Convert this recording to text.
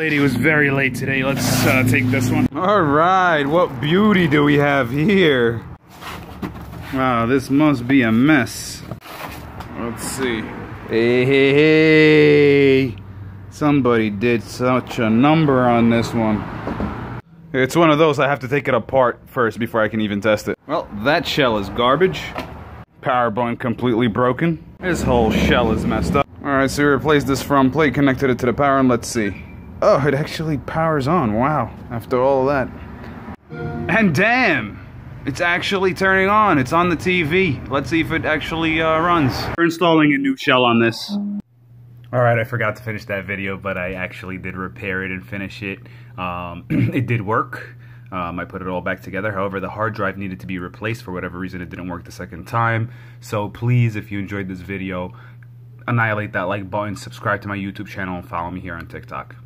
Lady was very late today. Let's uh, take this one. All right, what beauty do we have here? Wow, this must be a mess. Let's see. Hey, hey, hey. Somebody did such a number on this one. It's one of those I have to take it apart first before I can even test it. Well, that shell is garbage. Power button completely broken. This whole shell is messed up. Alright, so we replaced this front plate, connected it to the power, and let's see. Oh, it actually powers on. Wow. After all of that. And damn! It's actually turning on. It's on the TV. Let's see if it actually uh, runs. We're installing a new shell on this. Alright, I forgot to finish that video, but I actually did repair it and finish it. Um, it did work. Um, I put it all back together. However, the hard drive needed to be replaced for whatever reason. It didn't work the second time. So please, if you enjoyed this video, annihilate that like button, subscribe to my YouTube channel, and follow me here on TikTok.